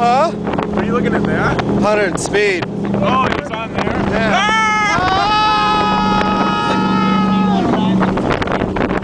Huh? Are you looking at that? 100 speed. Oh, it's on there.